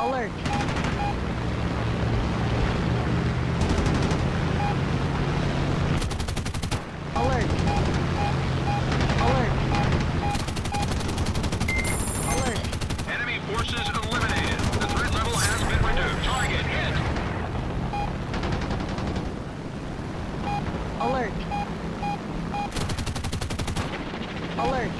Alert. Alert. Alert. Alert. Enemy forces eliminated. The threat level has been reduced. Target hit. Alert. Alert.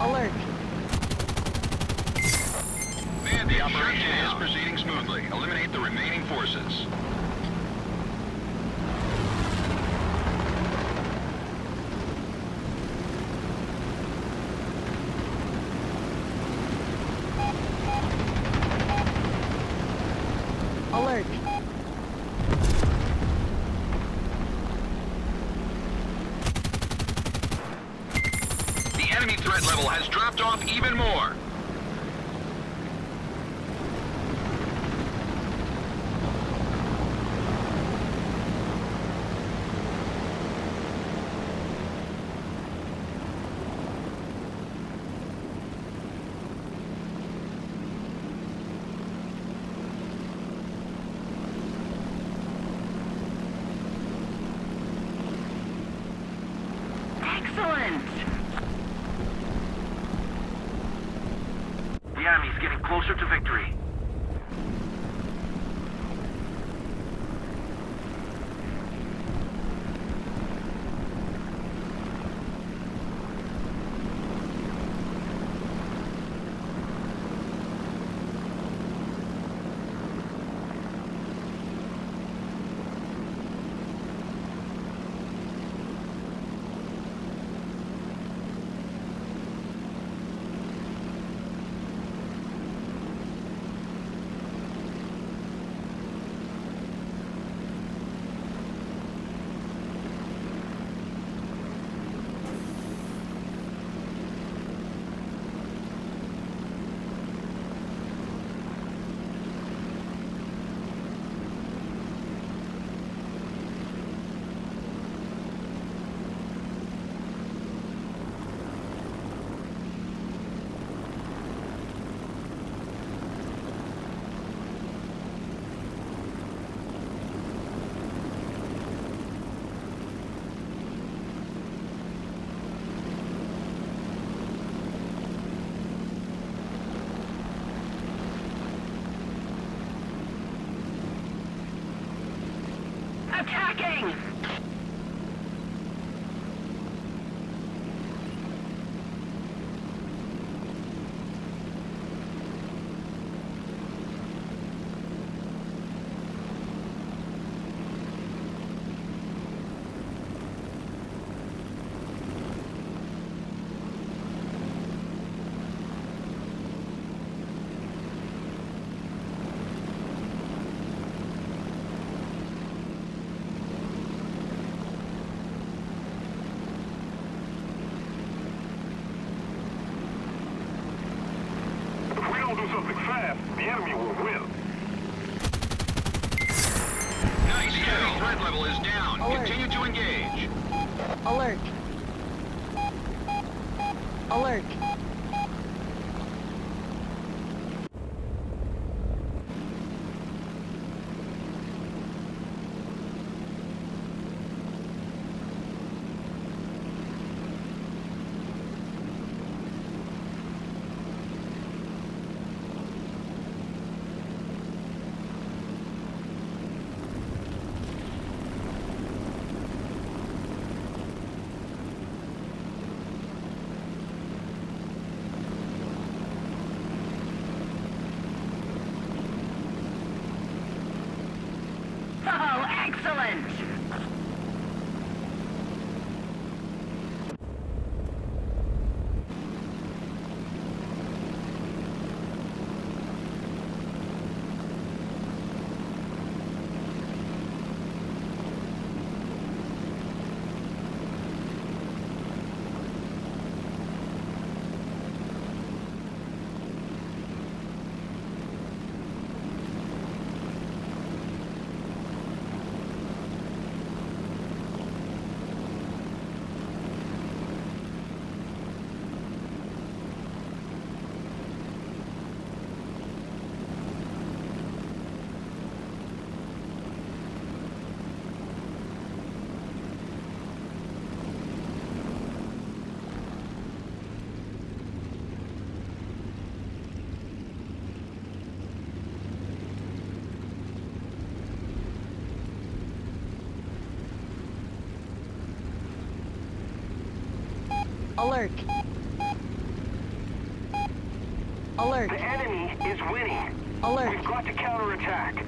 Alert. Man, the operation is proceeding smoothly. Eliminate the remaining. Alert. The enemy threat level has dropped off even more. Excellent! The enemy's getting closer to victory. Do something fast, the enemy will win. Nice kill. The threat level is down. Alert. Continue to engage. Alert. Alert. Alert. Alert. The enemy is winning. Alert. We've got to counterattack.